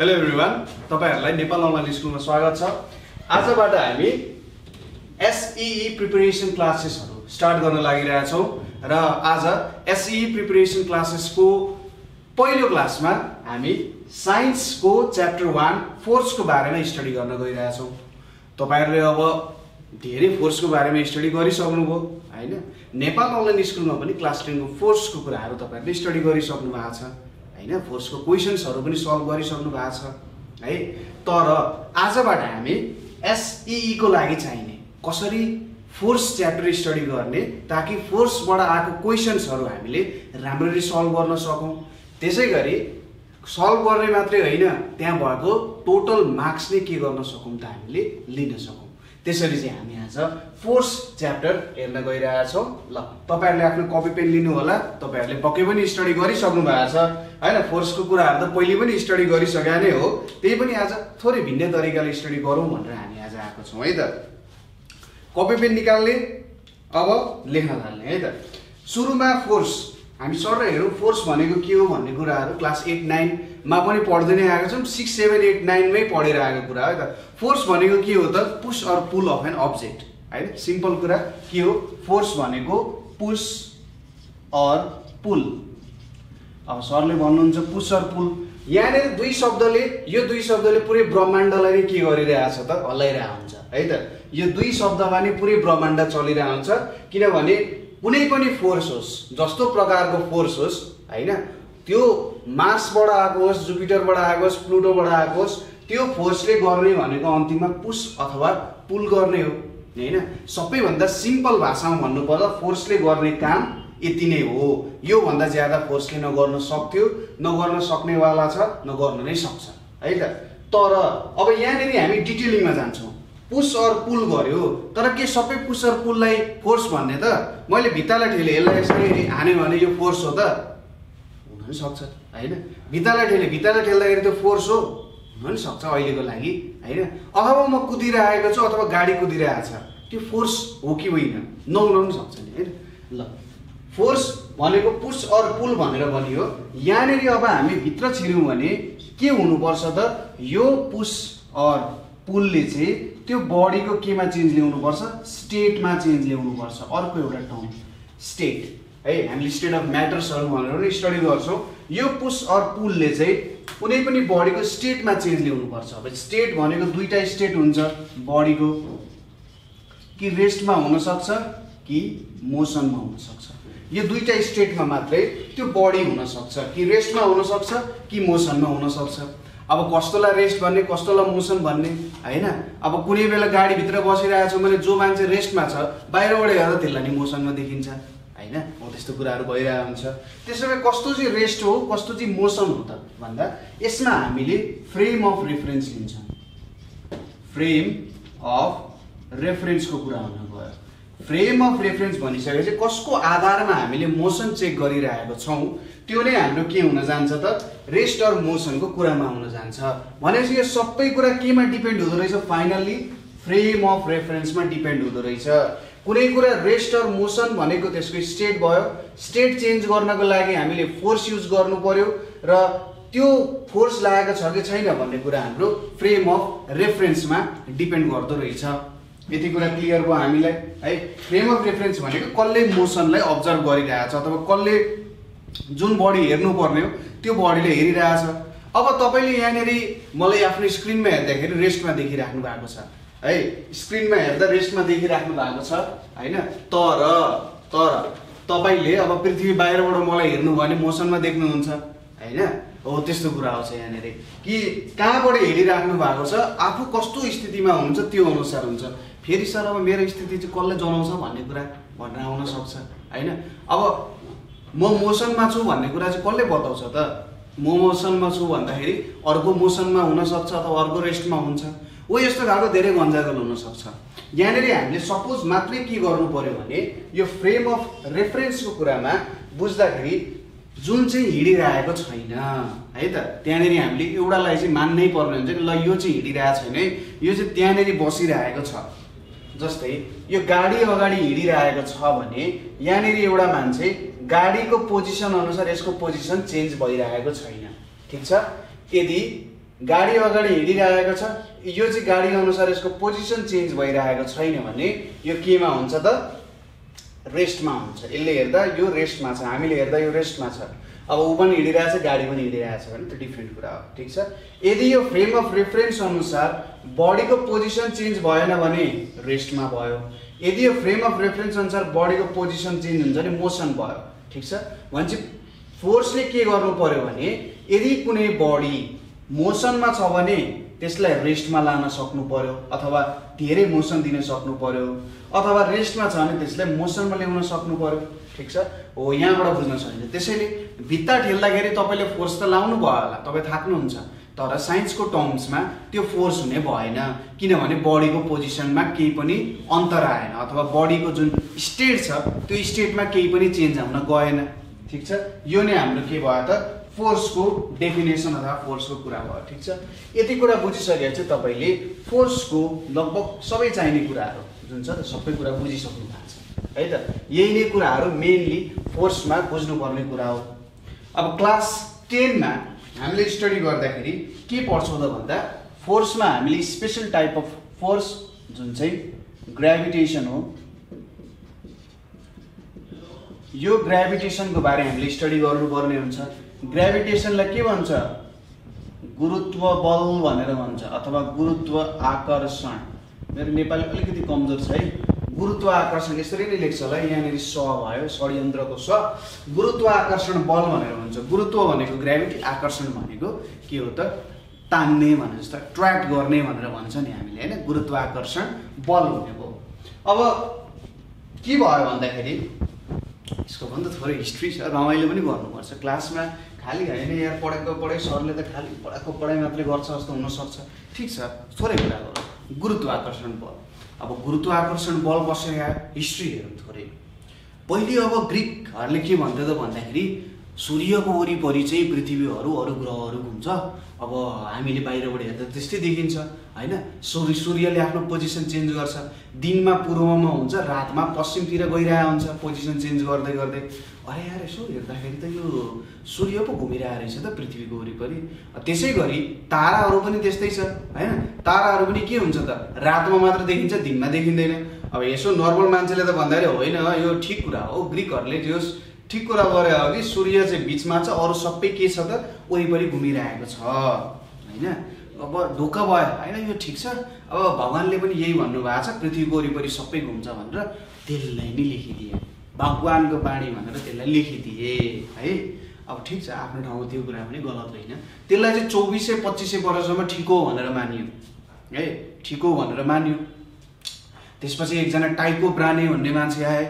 Hello everyone तपाईँहरूलाई Nepal online स्कुलमा स्वागत छ। आजबाट हामी एसइई प्रिपेरेसन क्लासेसहरू स्टार्ट गर्न लागिरहेछौँ र आज एसइई प्रिपेरेसन क्लासेसको पहिलो क्लासमा हामी साइन्सको च्याप्टर वान फोर्सको बारेमा स्टडी गर्न गइरहेछौँ तपाईँहरूले अब धेरै फोर्सको बारेमा स्टडी गरिसक्नुभयो होइन? नेपाल अनलाइन स्कुलमा पनि क्लास टेनको फोर्सको कुराहरू तपाईँहरूले स्टडी गरिसक्नु भएको छ। होइन? फोर्सको क्वेसन्सहरू पनि सल्भ गरिसक्नु भएको छ है? तर आजबाट हामी एसइईको लागि चाहिने कसरी फोर्स च्याप्टर स्टडी गर्ने ताकि फोर्सबाट आएको क्वेसन्सहरू हामीले राम्ररी सल्भ गर्न सकौँ। त्यसै गरी सल्भ गर्ने मात्रै होइन त्यहाँ भएको टोटल मार्क्स नै के गर्न सकौँ त हामीले लिन सकौँ। त्यसरी चाहिँ हामी आज फोर्स च्याप्टर हेर्न गइरहेछौँ। ल तपाईँहरूले आफ्नो कपी पेन लिनु होला तपाईँहरूले पक्कै पनि स्टडी गरिसक्नु भएको छ। होइन फोर्सको कुराहरू त पहिले पनि स्टडी गरिसके नै हो। त्यही पनि आज थोरै भिन्नै तरिकाले स्टडी गरौँ भनेर हामी आज आएको छौँ है त? कपी पेन निकाल्ने अब लेख्न थाल्ने है त? सुरुमा फोर्स हामी सर हेरौँ फोर्स भनेको के हो भन्ने कुराहरू क्लास एट नाइनमा पनि पढ्दै नै आएको छौँ सिक्स सेभेन एट नाइनमै पढेर आएको कुरा है त? फोर्स भनेको के हो त? Push or pull of an object होइन सिम्पल कुरा के हो? फोर्स भनेको पुस अर पुल अब सरले भन्नुहुन्छ पुस अर पुल। यहाँनिर दुई शब्दले यो दुई शब्दले पुरै ब्रह्माण्डलाई नै के गरिरहेछ त? हल्लाइरहेको हुन्छ है त? यो दुई शब्दमा नै पुरै ब्रह्माण्ड चलिरहेको हुन्छ किनभने कुनै पनि फोर्स होस् जस्तो प्रकारको फोर्स होस् होइन? त्यो मार्सबाट आएको होस् जुपिटरबाट आएको होस् प्लुटोबाट आएको होस् त्यो फोर्सले गर्ने भनेको अन्तिममा पुस अथवा पुल गर्ने हो होइन? सबैभन्दा सिम्पल भाषामा भन्नुपर्दा फोर्सले गर्ने काम यति नै हो। योभन्दा ज्यादा फोर्सले नगर्न सक्थ्यो नगर्न सक्नेवाला छ नगर्न नै सक्छ। है त? तर अब यहाँनिर हामी डिटेलिङमा जान्छौँ। पुस अर पुल गर्यो तर के सबै पुस अर पुललाई फोर्स भन्ने त? मैले भित्तालाई ठेले यसलाई यसरी हान्यो भने यो फोर्स हो त। हुन पनि सक्छ होइन? भित्तालाई ठेले भित्तालाई ठेल्दाखेरि त्यो फोर्स हो। हुन पनि सक्छ अहिलेको लागि होइन? अथवा म कुदिरहेको छु अथवा गाडी कुदिरहेको छ त्यो फोर्स हो कि होइन? नहुन पनि सक्छ नि होइन? ल। फोर्स भनेको पुस अर पुल भनेर भनियो। यहाँनिर अब हामी भित्र छिर्यौँ भने के हुनुपर्छ त? यो पुस अर पुलले चाहिँ त्यो बडीको केमा चेन्ज ल्याउनुपर्छ? स्टेटमा चेन्ज ल्याउनुपर्छ। अर्को एउटा टर्म स्टेट। है हामीले स्टेट अफ म्याटर्सहरू भनेर पनि स्टडी गर्छौँ। यो पुस अर पुलले चाहिँ कुनै पनि बडीको स्टेटमा चेन्ज ल्याउनुपर्छ। अब स्टेट भनेको दुईवटा स्टेट हुन्छ। बडीको कि रेस्टमा हुनसक्छ कि मोसनमा हुनसक्छ। यो दुईवटा स्टेटमा मात्रै त्यो बडी हुनसक्छ कि रेस्टमा हुनसक्छ कि मोसनमा हुनसक्छ। अब कस्तोलाई रेस्ट भन्ने कस्तोलाई मोसन भन्ने होइन? अब कुनै बेला गाडीभित्र बसिरहेको छ भने जो मान्छे रेस्टमा छ बाहिरबाट हेर्दा त्यसलाई नि मोसनमा देखिन्छ होइन? हो त्यस्तो कुराहरू भइरहेको हुन्छ। त्यसो भए कस्तो चाहिँ रेस्ट हो कस्तो चाहिँ मोसन हो त भन्दा यसमा हामीले फ्रेम अफ रेफरेन्स लिन्छौँ। फ्रेम अफ रेफरेन्सको कुरा हुन गयो। फ्रेम अफ रेफरेन्स भनिसकेपछि कसको आधारमा हामीले मोसन चेक गरिरहेको छौँ त्यो नै हाम्रो के हुन जान्छ त? रेस्ट अर मोसनको कुरामा हुन जान्छ। भनेपछि यो सबै कुरा केमा डिपेन्ड हुँदो रहेछ? फाइनल्ली फ्रेम अफ रेफरेन्समा डिपेन्ड हुँदो रहेछ। कुनै कुरा रेस्ट अर मोसन भनेको त्यसको स्टेट भयो। स्टेट चेन्ज गर्नको लागि हामीले फोर्स युज गर्नु पर्यो र त्यो फोर्स लागेको छ कि छैन भन्ने कुरा हाम्रो फ्रेम अफ रेफरेन्समा डिपेन्ड गर्दो रहेछ। यति कुरा क्लियर भयो हामीलाई है? फ्रेम अफ रेफरेन्स भनेको कसले मोसनलाई अब्जर्भ गरिरहेछ अथवा कसले जुन बडी हेर्नुपर्ने हो त्यो बडीले हेरिरहेछ अब तपाईँले यहाँनिर मलाई आफ्नो स्क्रिनमा हेर्दाखेरि रेस्टमा देखिराख्नु भएको छ। है? स्क्रिनमा हेर्दा रेस्टमा देखिराख्नु भएको छ होइन? तर तर तपाईँले अब पृथ्वी बाहिरबाट मलाई हेर्नु भने मोसनमा देख्नुहुन्छ होइन? हो त्यस्तो कुरा आउँछ यहाँनिर। कि कहाँबाट हेरिराख्नु भएको छ आफू कस्तो स्थितिमा हुनुहुन्छ त्यो अनुसार हुन्छ। फेरि सर अब मेरो स्थिति चाहिँ कसले जनाउँछ भन्ने कुरा भन्न आउन सक्छ होइन? अब म मोसनमा छु भन्ने कुरा चाहिँ कसले बताउँछ त? म मोसनमा छु भन्दाखेरि अर्को मोसनमा हुनसक्छ अथवा अर्को रेस्टमा हुन्छ? हो यस्तो खालको धेरै गन्जागल हुनसक्छ यहाँनिर हामीले सपोज मात्रै के गर्नु पर्यो भने यो फ्रेम अफ रेफरेन्सको कुरामा बुझ्दाखेरि जुन चाहिँ हिँडिरहेको छैन है त? त्यहाँनिर हामीले एउटालाई चाहिँ मान्नै पर्ने हुन्छ कि ल यो चाहिँ हिँडिरहेको छैन है? यो चाहिँ त्यहाँनिर बसिरहेको छ। जस्तै यो गाडी अगाडि हिँडिरहेको छ भने यहाँनिर एउटा मान्छे गाडीको पोजिसन अनुसार यसको पोजिसन चेन्ज भइरहेको छैन। ठिक छ? यदि गाडी अगाडि हिँडिरहेको छ यो चाहिँ गाडी अनुसार यसको पोजिसन चेन्ज भइरहेको छैन भने यो केमा हुन्छ त? रेस्टमा हुन्छ। यसले हेर्दा यो रेस्टमा छ हामीले हेर्दा यो रेस्टमा छ। अब ऊ पनि हिँडिरहेछ गाडी पनि हिँडिरहेछ भने त्यो डिफ्रेन्ट कुरा हो। ठिक छ? यदि यो फ्रेम अफ रेफरेन्स अनुसार बडीको पोजिसन चेन्ज भएन भने रेस्टमा भयो। यदि यो फ्रेम अफ रेफरेन्स अनुसार बडीको पोजिसन चेन्ज हुन्छ भने मोसन भयो। ठिक छ? भनेपछि फोर्सले के गर्नु पर्यो भने यदि कुनै बडी मोसनमा छ भने त्यसलाई रेस्टमा लान सक्नु पर्यो अथवा धेरै मोसन दिन सक्नु पर्यो। अथवा रेस्टमा छ भने त्यसलाई मोसनमा ल्याउन सक्नु पर्यो। ठिक छ? हो यहाँबाट बुझ्न सकिन्छ। त्यसैले भित्ता ठेल्दाखेरि तपाईँले फोर्स त लाउनु भयो होला। तपाईँ थाक्नुहुन्छ तर साइन्सको टर्म्समा त्यो फोर्स हुने भएन। किनभने बडीको पोजिसनमा केही पनि अन्तर आएन। अथवा बडीको जुन स्टेट छ त्यो स्टेटमा केही पनि चेन्ज हुन गएन। ठिक छ? यो नै हाम्रो के भयो त? फोर्सको डेफिनेसन अथवा फोर्सको कुरा भयो ठिक छ? यति कुरा बुझिसकेपछि तपाईँले फोर्सको लगभग सबै चाहिने कुराहरू जुन छ सबै कुरा बुझिसक्नु भएको छ है त? यही नै कुराहरू मेनली फोर्समा बुझ्नुपर्ने कुरा हो। अब क्लास टेनमा हामीले स्टडी गर्दाखेरि के पढ्छौँ त भन्दा फोर्समा हामीले स्पेसल टाइप अफ फोर्स जुन चाहिँ ग्रेभिटेसन हो यो ग्रेभिटेसनको बारे हामीले स्टडी गर्नुपर्ने हुन्छ। ग्रेभिटेसनलाई के भन्छ? गुरुत्व बल भनेर भन्छ अथवा गुरुत्व आकर्षण। मेरो नेपाली अलिकति कमजोर छ है। गुरुत्व आकर्षण यसरी नै लेख्छ होला यहाँनिर स भयो षड्यन्त्रको स। गुरुत्व आकर्षण बल भनेर भन्छ। गुरुत्व भनेको ग्रेभिटी आकर्षण भनेको के हो त? तान्ने भने जस्तो ट्र्याक्ट गर्ने भनेर भन्छ नि हामीले होइन? गुरुत्व आकर्षण बल भनेको। अब के भयो भन्दाखेरि यसको त थोरै हिस्ट्री छ। रमाइलो पनि गर्नुपर्छ क्लासमा। खालि होइन यार पढाएको पढाइ सरले त खालि पढाएको पढाइ मात्रै गर्छ जस्तो हुनसक्छ। ठिक छ थोरै कुरा गरौँ। गुरुत्वाकर्षण बल। अब गुरुत्वाकर्षण बल बसेर हिस्ट्री हेरौँ थोरै। पहिले अब ग्रिकहरूले के भन्थ्यो त भन्दाखेरि सूर्यको वरिपरि चाहिँ पृथ्वीहरू अरू ग्रहहरू घुम्छ अब हामीले बाहिरबाट हेर्दा त्यस्तै देखिन्छ होइन? सूर्य सूर्यले आफ्नो पोजिसन चेन्ज गर्छ। दिनमा पूर्वमा हुन्छ रातमा पश्चिमतिर गइरहेको हुन्छ पोजिसन चेन्ज गर्दै गर्दै। अरे यार यसो हेर्दाखेरि त यो सूर्य पो घुमिरहेको रहेछ त पृथ्वीको वरिपरि। त्यसै गरी ताराहरू पनि त्यस्तै छ होइन? ताराहरू पनि के हुन्छ त? रातमा मात्र देखिन्छ दिनमा देखिँदैन। अब यसो नर्मल मान्छेले त भन्दाखेरि होइन यो ठिक कुरा हो। ग्रिकहरूले त्यो ठिक कुरा गरे कि सूर्य चाहिँ बिचमा छ अरू सबै के छ त वरिपरि घुमिरहेको छ होइन? अब ढोका भयो होइन? यो ठिक छ? अब भगवान्ले पनि यही भन्नुभएको छ पृथ्वीको वरिपरि सबै घुम्छ भनेर त्यसलाई नै लेखिदिए। भगवान्को बाणी भनेर त्यसलाई लेखिदिए है? अब ठिक छ आफ्नो ठाउँमा त्यो कुरा पनि गलत होइन। त्यसलाई चाहिँ चौबिस सय पच्चिस सय वर्षसम्म ठिक हो भनेर मानियो है? ठिक हो भनेर मानियो। त्यसपछि एकजना टाइको ब्राने भन्ने मान्छे आए।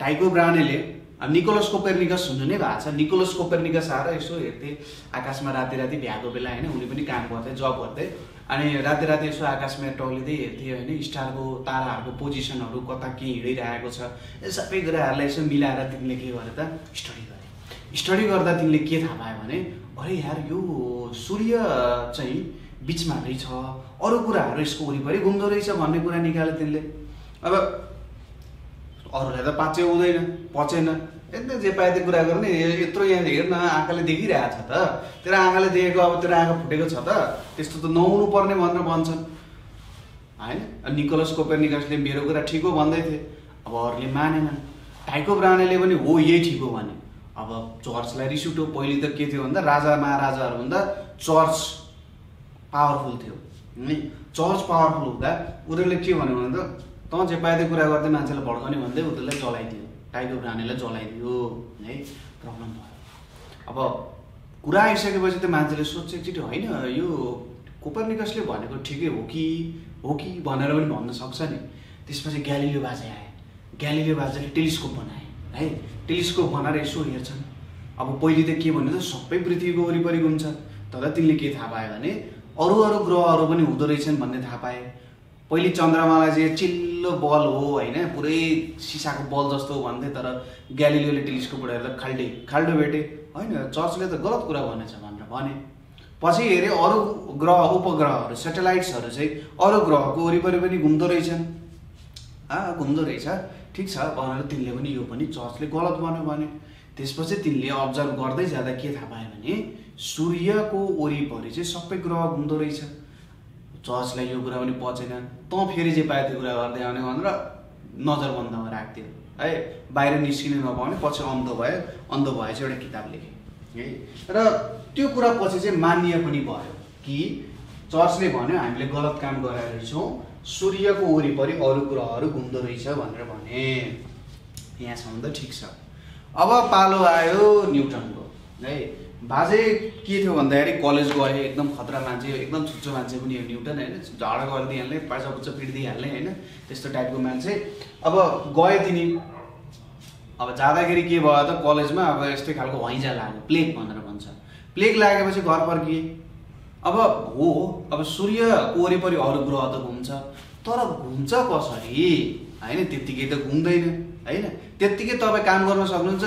टाइको ब्रानेले निकोलस कोपेर्निकस हुनु नै भएको छ। निकोलस कोपेर्निकस आएर यसो हेर्थे आकाशमा राति राति भ्याएको बेला होइन उनी पनि काम गर्थे जब गर्थे। अनि राति राति यसो आकाशमा टलिँदै हेर्थे होइन स्टारको ताराहरूको पोजिसनहरू कता के हिँडिरहेको छ। यो सबै कुराहरूलाई यसो मिलाएर तिमीले के गरे त? स्टडी गरे स्टडी गर्दा तिमीले के थाहा पायो भने अरे यार यो सूर्य चाहिँ बिचमा रहेछ। अरू कुराहरू यसको वरिपरि घुम्दो रहेछ भन्ने कुरा निकाल्यो तिमीले। अब अरूलाई त पाचै हुँदैन पचेन। एकदम जे पाए त्यो कुरा गर्ने यत्रो यहाँ हेर्न आँखाले देखिरहेको छ त। तेरो आँखाले देखेको अब तेरो आँखा फुटेको छ त। त्यस्तो त नहुनु पर्ने भनेर भन्छन्। होइन? निकोलस कोपेर्निकसले मेरो कुरा ठिक हो भन्दै थिए। अब अरूले मानेनन् टाइको ब्रानेले पनि हो यही ठिक हो भने। अब चर्चलाई रिस उठ्यो पहिले त के थियो भन्दा राजा महाराजाहरूभन्दा चर्च पावरफुल थियो। चर्च पावरफुल हुँदा उनीहरूले के भन्यो भने त तँ पाए कुरा गर्दै मान्छेलाई भड्काउने भन्दै उनीहरूलाई जलाइदियो टाइगर प्राणीलाई जलाइदियो है प्रब्लम भयो। अब कुरा आइसकेपछि त मान्छेले सोध्छ एकचोटि होइन यो कोपर्निकसले भनेको ठिकै हो कि हो कि भनेर पनि भन्न सक्छ नि। त्यसपछि ग्यालिलियो बाजे आए। ग्यालिलियो बाजेले टेलिस्कोप बनाए है। टेलिस्कोप बनाएर यसो हेर्छन्। अब पहिले त के भन्यो त सबै पृथ्वीको वरिपरि घुम्छ। तर तिमीले के थाहा पायो भने अरू अरू ग्रहहरू पनि हुँदो रहेछन् भन्ने थाहा पाएँ। पहिले चन्द्रमालाई चाहिँ चिल्लो बल हो होइन पुरै सिसाको बल जस्तो भन्थे तर ग्यालिलियोले टेलिस्कोपबाट हेर्दा खाल्टे खाल्डो भेटे। होइन चर्चले त गलत कुरा भनेछ भनेर भने। पछि हेऱ्यो अरू ग्रह उपग्रहहरू सेटेलाइट्सहरू चाहिँ अरू ग्रहको वरिपरि पनि घुम्दो रहेछन्। घुम्दो रहेछ। ठिक छ भनेर तिनले पनि यो पनि चर्चले गलत भन्यो भने। त्यसपछि तिनले अब्जर्भ गर्दै जाँदा के थाहा पायो भने सूर्यको वरिपरि चाहिँ सबै ग्रह घुम्दो रहेछ। चर्चलाई यो कुरा पनि पचेन तँ फेरि जे पायो त्यो कुरा गर्दै आउने भनेर नजरबन्दमा राखिदियो। है बाहिर निस्किनु नपाउने पछि अन्ध भयो। अन्ध भएपछि एउटा किताब लेखेँ। है र त्यो कुरा पछि चाहिँ मान्य पनि भयो कि चर्चले भन्यो हामीले गलत काम गराएर रहेछौँ सूर्यको वरिपरि अरू ग्रहहरू घुम्दो रहेछ भनेर भने। यहाँसम्म त ठिक छ। अब पालो आयो न्युटनको। है बाजे के थियो भन्दाखेरि कलेज गए एकदम खतरा मान्छे एकदम छुच्चो मान्छे पनि हो न्युटन होइन? झगडा गरिदिइहाल्ने पाचा पुच्चा पिटिदिइहाल्ने होइन? त्यस्तो टाइपको मान्छे। अब गयो तिनी। अब जाँदाखेरि के भयो त कलेजमा अब यस्तै खालको हैजा लाग्यो प्लेग भनेर भन्छ। प्लेग लागेपछि घर फर्किए। अब हो अब सूर्यको वरिपरि अरू ग्रह त घुम्छ। तर घुम्छ कसरी? होइन त्यत्तिकै त घुम्दैन होइन? त्यत्तिकै तपाईँ काम गर्न सक्नुहुन्छ।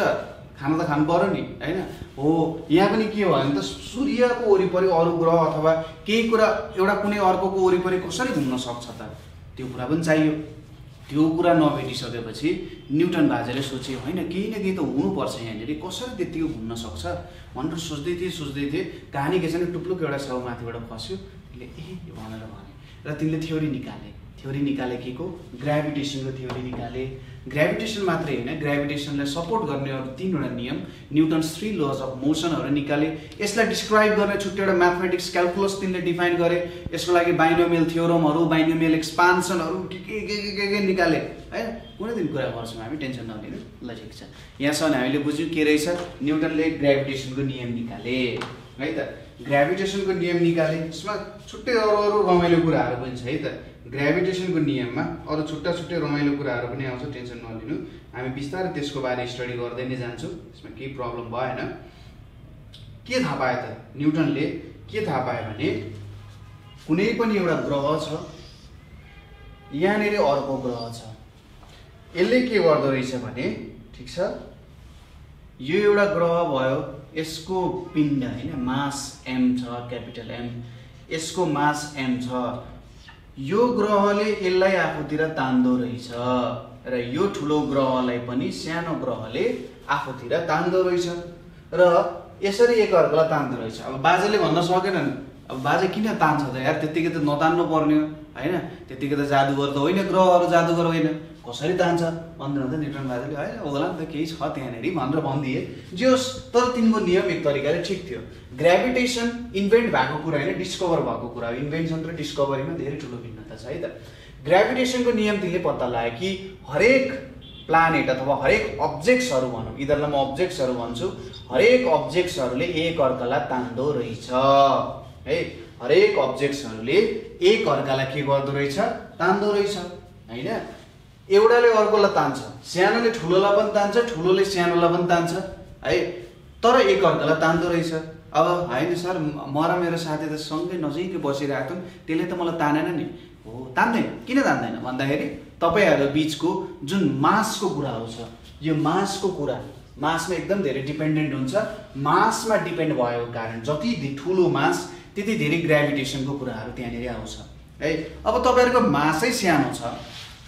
खाना त खानु पऱ्यो नि होइन? हो यहाँ पनि के भयो भने त सूर्यको वरिपरि अरू ग्रह अथवा केही कुरा एउटा कुनै अर्कोको वरिपरि कसरी घुम्न सक्छ त? त्यो कुरा पनि चाहियो। त्यो कुरा नभेटिसकेपछि न्युटन बाजेले सोचे होइन केही न केही त हुनुपर्छ यहाँनिर। कसरी त्यत्तिको घुम्न सक्छ? भनेर सोच्दै थिएँ सोच्दै थिएँ कहानी के छ भने टुप्लुक एउटा छेउ माथिबाट खस्यो। त्यसले ए भनेर भने र तिनले थ्योरी निकाले। थ्योरी निकाले के को ग्राभिटेसनको थ्योरी निकाले। ग्राभिटेसन मात्रै होइन ग्राभिटेसनलाई सपोर्ट गर्ने अरू तिनवटा नियम न्युटन्स थ्री लज अफ मोसनहरू निकाले। यसलाई डिस्क्राइब गर्ने छुट्टै एउटा म्याथमेटिक्स क्यालकुलस तिनले डिफाइन गरे। यसको लागि बाइनोमियल थियोरमहरू बाइनोमियल एक्सपान्सनहरू के के के के निकाले। है? कुनै दिन कुरा गर्छौँ हामी टेन्सन नलिनु। ल ठिक छ। यहाँसम्म हामीले बुझ्यौँ के रहेछ? न्युटनले ग्राभिटेसनको नियम निकाले। है त? ग्राभिटेसनको नियम निकाले। यसमा छुट्टै अरू अरू रमाइलो कुराहरू पनि छ है त? ग्राभिटेसनको नियममा अरू छुट्टा छुट्टै रमाइलो कुराहरू पनि आउँछ टेन्सन नलिनु। हामी बिस्तारै त्यसको बारे स्टडी गर्दै नै जान्छौँ। यसमा केही प्रब्लम भएन। के थाहा पायो त? न्युटनले के थाहा पायो भने कुनै पनि एउटा ग्रह छ यहाँनिर अर्को ग्रह छ। यसले के गर्दो रहेछ भने ठिक छ? यो एउटा ग्रह भयो यसको पिण्ड होइन मास एम छ क्यापिटल एम यसको मास एम छ। यो ग्रहले यसलाई आफूतिर तान्दो रहेछ र यो ठुलो ग्रहलाई पनि सानो ग्रहले आफूतिर तान्दो रहेछ र यसरी एकअर्कालाई तान्दो रहेछ। अब बाजेले भन्न सकेनन् अब बाजे किन तान्छ त? यार त्यत्तिकै त नतान्नु पर्ने होइन? त्यत्तिकै त जादुगर त होइन ग्रहहरू जादुगर होइन। कसरी तान्छ? भन्नुहुन्छ न्युटन बाजेले होइन होला नि त केही छ त्यहाँनिर भनेर भनिदिए। जे होस् तर तिनको नियम एक तरिकाले ठिक थियो। ग्राभिटेसन इन्भेन्ट भएको कुरा होइन डिस्कभर भएको कुरा हो। इन्भेन्सन र डिस्कभरीमा धेरै ठुलो भिन्नता छ है त? ग्राभिटेसनको नियम तिमीले पत्ता लाग्यो कि हरेक प्लानेट अथवा हरेक अब्जेक्ट्सहरू भनौँ। यिनीहरूलाई म अब्जेक्ट्सहरू भन्छु। हरेक अब्जेक्ट्सहरूले एक अर्कालाई तान्दो रहेछ। है? हरेक अब्जेक्ट्सहरूले एक अर्कालाई के गर्दो रहेछ? तान्दो रहेछ होइन? एउटाले अर्कोलाई तान्छ सानोले ठुलोलाई पनि तान्छ ठुलोले सानोलाई पनि तान्छ है? तर एक अर्कालाई तान्दो रहेछ। अब होइन सर म र मेरो साथी त सँगै नजिकै बसिरहेको थियौँ त्यसले त मलाई तानेन नि। हो तान्दैन। किन तान्दैन? भन्दाखेरि तपाईँहरू बिचको जुन मासको कुराहरू छ यो मासको कुरा मासमा एकदम धेरै डिपेन्डेन्ट हुन्छ। मासमा डिपेन्ड भएको कारण जति ठुलो मास त्यति धेरै ग्राभिटेसनको कुराहरू त्यहाँनिर आउँछ। है अब तपाईँहरूको मासै सानो छ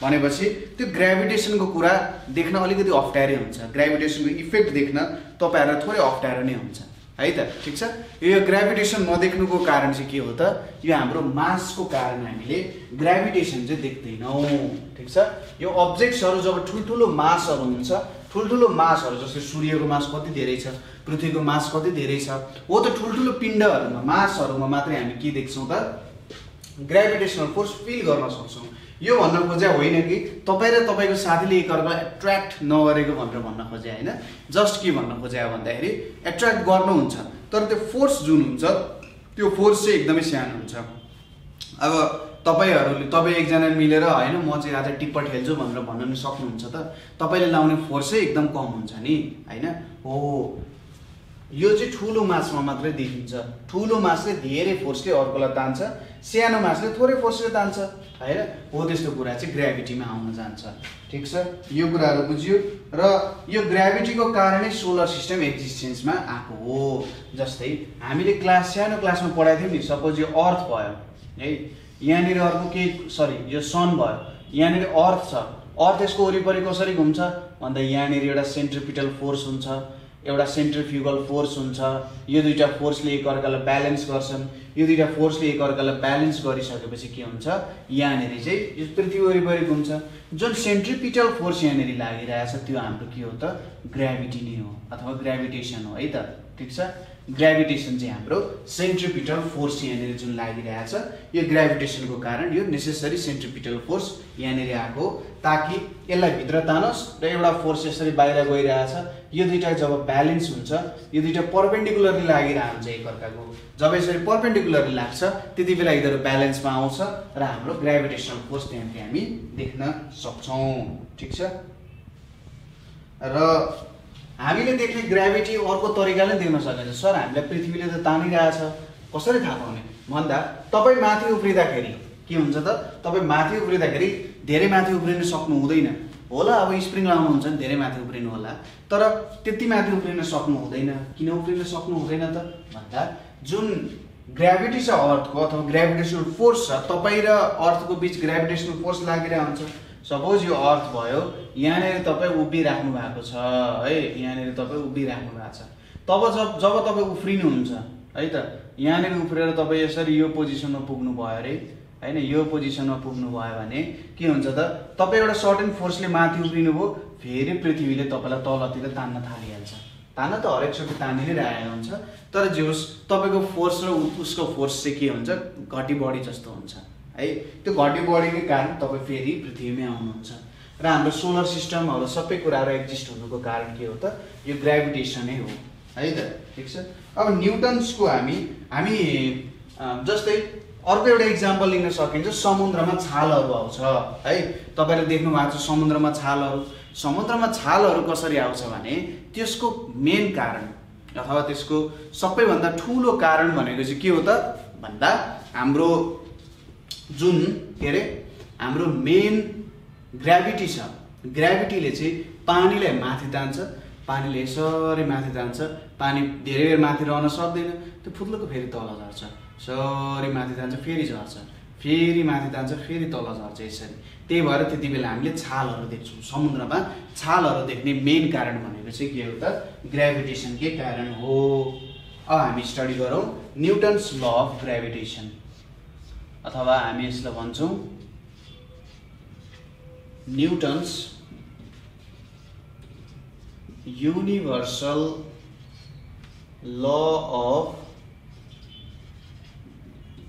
भनेपछि त्यो ग्राभिटेसनको कुरा देख्न अलिकति अप्ठ्यारै हुन्छ। ग्राभिटेसनको इफेक्ट देख्न तपाईँहरूलाई थोरै अप्ठ्यारो नै हुन्छ। है त ठिक छ? यो ग्राभिटेसन नदेख्नुको कारण चाहिँ के हो त? यो हाम्रो मासको कारण हामीले ग्राभिटेसन चाहिँ देख्दैनौँ। ठिक छ? यो अब्जेक्ट्सहरू जब ठुल्ठुलो मासहरू हुन्छ ठुल्ठुलो मासहरू जस्तै सूर्यको मास कति धेरै छ पृथ्वीको मास कति धेरै छ हो त ठुल्ठुलो पिण्डहरूमा मासहरूमा मात्रै हामी के देख्छौँ त? ग्राभिटेसनल फोर्स फिल गर्न सक्छौँ। यो भन्न खोजे होइन कि तपाईँ र तपाईँको साथीले एकअर्कालाई एट्र्याक्ट नगरेको भनेर भन्न खोजे होइन? जस्ट के भन्न खोजे भन्दाखेरि एट्र्याक्ट गर्नुहुन्छ तर त्यो फोर्स जुन हुन्छ त्यो फोर्स चाहिँ एकदमै सानो हुन्छ। अब तपाईँहरूले तपाईँ एकजना मिलेर होइन म चाहिँ आज टिप्पर खेल्छु भनेर भन्न नि सक्नुहुन्छ त। तपाईँले लाउने फोर्सै एकदम कम हुन्छ नि होइन? हो। यो चाहिँ ठुलो मासमा मात्रै देखिन्छ। ठुलो मासले धेरै फोर्सले अर्कोलाई तान्छ सानो मासले थोरै फोर्सले तान्छ होइन? हो त्यस्तो कुरा चाहिँ ग्राभिटीमा आउन जान्छ। ठिक छ? यो कुराहरू बुझ्यो। र यो ग्राभिटीको कारणै सोलर सिस्टम एक्जिस्टेन्समा आएको हो। जस्तै हामीले क्लास सानो क्लासमा पढाएको थियौँ नि सपोज यो अर्थ भयो है? यहाँनिर अर्को के सरी यो सन भयो। यहाँनिर अर्थ छ। अर्थ यसको वरिपरि कसरी घुम्छ? भन्दा यहाँनिर एउटा सेन्ट्रिपिटल फोर्स हुन्छ एउटा सेन्ट्रिफ्युगल फोर्स हुन्छ। यो दुइटा फोर्सले एकअर्कालाई ब्यालेन्स गर्छन्। यो दुइटा फोर्सले एकअर्कालाई ब्यालेन्स गरिसकेपछि के हुन्छ? यहाँनिर चाहिँ यो पृथ्वी वरिपरि घुम्छ जुन सेन्ट्रिपिटल फोर्स यहाँनिर लागिरहेछ त्यो हाम्रो के हो त? ग्राभिटी नै हो अथवा ग्राभिटेसन हो है त? ठिक छ? ग्राभिटेसन चाहिँ हाम्रो सेन्ट्रिपिटल फोर्स यहाँनिर जुन लागिरहेछ यो ग्राभिटेसनको कारण यो नेसेसरी सेन्ट्रिपिटल फोर्स यहाँनिर आएको ताकि यसलाई भित्र तानोस् र एउटा फोर्स यसरी बाहिर गइरहेछ। यो दुइटा जब ब्यालेन्स हुन्छ यो दुइटा पर्पेन्डिकुलरली लागिरहेको हुन्छ एकअर्काको जब यसरी पर्पेन्डिकुलरली लाग्छ। त्यति बेला यिनीहरू ब्यालेन्समा आउँछ र हाम्रो ग्राभिटेसनल फोर्स त्यहाँनिर हामी देख्न सक्छौँ। ठिक छ? र हामीले देख्ने ग्राभिटी अर्को तरिकाले देख्न सकिन्छ। सर हामीलाई पृथ्वीले त तानिरहेछ। कसरी थाहा पाउने? भन्दा तपाईँ माथि उफ्रिँदाखेरि के हुन्छ त? तपाईँ माथि उफ्रिँदाखेरि धेरै माथि उफ्रिन सक्नु हुँदैन होला अब स्प्रिङ लाउनुहुन्छ भने धेरै माथि उफ्रिनु होला। तर त्यति माथि उफ्रिन सक्नु हुँदैन किन उफ्रिन सक्नु हुँदैन त? भन्दा जुन ग्राभिटी छ अर्थको अथवा ग्राभिटेसनल फोर्स छ। तपाईँ र अर्थको बिच ग्राभिटेसनल फोर्स लागिरहेको हुन्छ। सपोज यो अर्थ भयो यहाँनिर तपाईँ उभिराख्नु भएको छ है? यहाँनिर तपाईँ उभिराख्नु भएको छ। तब जब जब तपाईँ उफ्रिनुहुन्छ है त? यहाँनिर उफ्रेर तपाईँ यसरी यो पोजिसनमा पुग्नु भयो अरे होइन? यो पोजिसनमा पुग्नु भयो भने के हुन्छ त? तपाईँ एउटा सर्टेन फोर्सले माथि उफ्रिनु भयो फेरि पृथ्वीले तपाईँलाई तलतिर तान्न थालिहाल्छ। तान्न त हरेकचोटि तानि नै रहेको हुन्छ। तर जे होस् तपाईँको फोर्स र उसको फोर्स चाहिँ के हुन्छ? घटी बढी जस्तो हुन्छ। है त्यो घटी बढीकै कारण तपाईँ फेरि पृथ्वीमै आउनुहुन्छ। र हाम्रो सोलर सिस्टमहरू सबै कुराहरू एक्जिस्ट हुनुको कारण के हो त? यो ग्राभिटेसनै हो। है त? ठिक छ? अब न्युटन्सको हामी हामी जस्तै अर्को एउटा इक्जाम्पल लिन सकिन्छ समुद्रमा छालहरू आउँछ। है तपाईँले देख्नु भएको छ समुद्रमा छालहरू। समुद्रमा छालहरू कसरी आउँछ भने त्यसको मेन कारण अथवा त्यसको सबैभन्दा ठुलो कारण भनेको चाहिँ के हो त? भन्दा हाम्रो जुन के अरे? हाम्रो मेन ग्राभिटी छ। ग्राभिटीले चाहिँ पानीलाई माथि तान्छ। पानीले यसरी माथि तान्छ। पानी धेरै बेर माथि रहन सक्दैन। त्यो फुत्लोको फेरि तल झर्छ। सरी माथि तान्छ फेरि झर्छ। फेरि माथि तान्छ फेरि तल झर्छ यसरी। त्यही भएर त्यति बेला हामीले छालहरू देख्छौँ। समुद्रमा छालहरू देख्ने मेन कारण भनेको चाहिँ के हो त? ग्राभिटेसनकै कारण हो? अब हामी स्टडी गरौँ न्युटन्स ल अफ ग्राभिटेसन अथवा हामी यसलाई भन्छौँ Newton's universal law of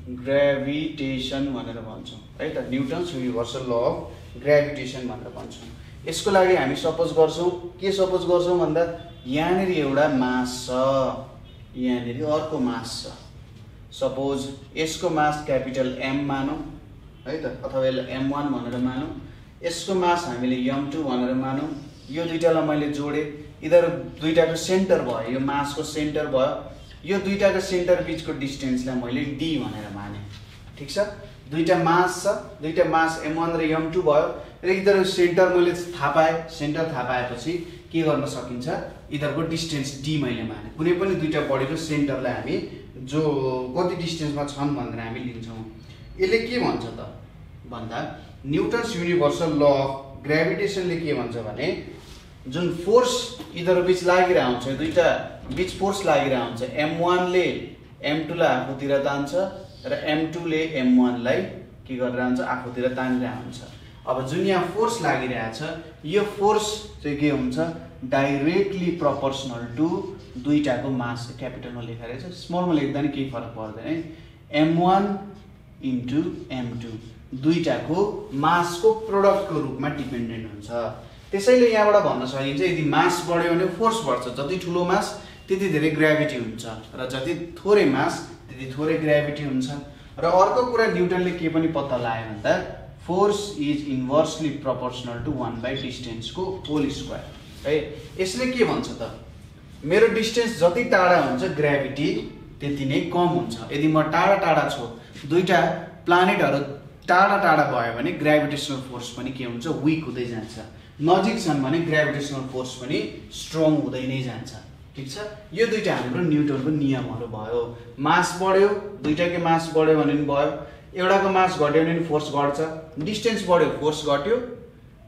gravitation भनेर भन्छौँ। है त? Newton's universal law of gravitation भनेर भन्छौँ। यसको लागि हामी सपोज गर्छौँ। के सपोज गर्छौँ भन्दा यहाँनिर एउटा मास छ। यहाँनिर अर्को मास छ। सपोज यसको मास क्यापिटल एम मानौँ है त? अथवा यसलाई एम वान भनेर मानौँ। यसको मास हामीले एम टू भनेर मानौँ। यो दुइटालाई मैले जोडेँ। यिनीहरू दुइटाको सेन्टर भयो। यो मासको सेन्टर भयो। यो दुइटाको सेन्टर बिचको डिस्टेन्सलाई मैले डी भनेर माने। ठिक छ? दुइटा मास छ दुइटा मास एम वान र एम टू भयो। र यिनीहरू सेन्टर मैले थाहा पाएँ सेन्टर थाहा पाएपछि के गर्न सकिन्छ? यिनीहरूको डिस्टेन्स डी मैले माने। कुनै पनि दुइटा बडीको सेन्टरलाई हामी जो कति डिस्टेन्समा छन् भनेर हामी लिन्छौँ। यसले के भन्छ त? भन्दा न्युटन्स युनिभर्सल ल अफ ग्राभिटेसनले के भन्छ भने जुन फोर्स यिनीहरू बिच लागिरहेको हुन्छ दुइटा बिच फोर्स लागिरहेको हुन्छ एम वानले एम टूलाई आफूतिर तान्छ र एम टूले एम वानलाई के गरेर हुन्छ आफूतिर तानिरहेको हुन्छ। अब जुन यहाँ फोर्स लागिरहेछ यो फोर्स चाहिँ के हुन्छ? डाइरेक्टली प्रपोर्सनल टु दुइटाको मास क्यापिटलमा लेखा रहेछ। स्मलमा लेख्दा नि केही फरक पर्दैन है। M one into M two दुइटाको मासको प्रोडक्टको रूपमा डिपेन्डेन्ट हुन्छ। त्यसैले यहाँबाट भन्न सकिन्छ यदि मास बढ्यो भने फोर्स बढ्छ। जति ठुलो मास त्यति धेरै ग्राभिटी हुन्छ। र जति थोरै मास त्यति थोरै ग्राभिटी हुन्छ। र अर्को कुरा न्युटनले के पनि पत्ता लगायो भन्दा force is inversely proportional to one by डिस्टेन्सको whole square है यसले के भन्छ त? मेरो डिस्टेन्स जति टाढा हुन्छ ग्राभिटी त्यति नै कम हुन्छ। यदि म टाढा टाढा छु दुईवटा प्लानेटहरू टाढा टाढा भयो भने ग्राभिटेसनल फोर्स पनि के हुन्छ? विक हुँदै जान्छ। नजिक छन् भने ग्राभिटेसनल फोर्स पनि स्ट्रङ हुँदै नै जान्छ। ठिक छ? यो दुइटा हाम्रो न्युटनको नियमहरू भयो। मास बढ्यो दुइटाकै मास बढ्यो भने पनि भयो। एउटाको मास घट्यो भने पनि फोर्स घट्छ। डिस्टेन्स बढ्यो फोर्स घट्यो।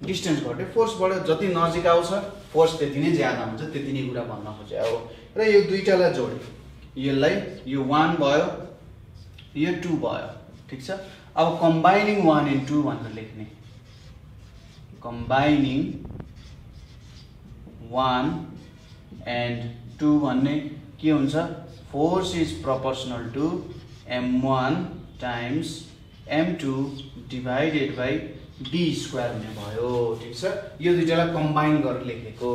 डिस्टेन्स घट्यो फोर्सबाट जति नजिक आउँछ फोर्स त्यति नै ज्यादा हुन्छ त्यति नै कुरा भन्न खोजे हो। र यो दुइटालाई जोड्यो। यसलाई यो वान भयो यो टू भयो। ठिक छ? अब कम्बाइनिङ वान एन्ड टू भनेर लेख्ने। कम्बाइनिङ वान एन्ड टू भन्ने के हुन्छ? Force is proportional to M one times M two divided by D square हुने भयो। ठिक छ? यो दुइटालाई कम्बाइन गरेर लेखेको।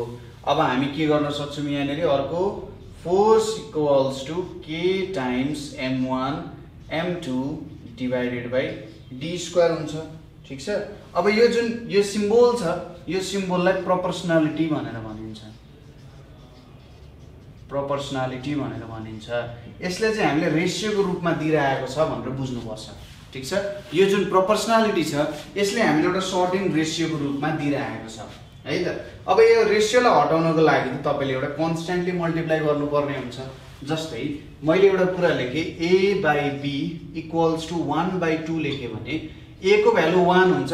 अब हामी के गर्न सक्छौँ यहाँनिर? अर्को force equals to K times M one M two divided by D square हुन्छ। ठिक छ? अब यो जुन यो सिम्बोल छ यो सिम्बोललाई प्रपोर्सनालिटी भनेर भनिन्छ। प्रपोर्सनालिटी भनेर भनिन्छ। यसले चाहिँ हामीले रेसियोको रूपमा दिइरहेको छ भनेर बुझ्नुपर्छ। ठिक छ? यो जुन प्रपोर्सनालिटी छ यसले हामीले एउटा सर्टिङ रेसियोको रूपमा दिइरहेको छ। है त? अब यो रेसियोलाई हटाउनको लागि त तपाईँले एउटा कन्सट्यान्टली मल्टिप्लाई गर्नुपर्ने हुन्छ। जस्तै मैले एउटा कुरा लेखेँ A by B equals to one by two लेखेँ भने ए को भ्यालु वान हुन्छ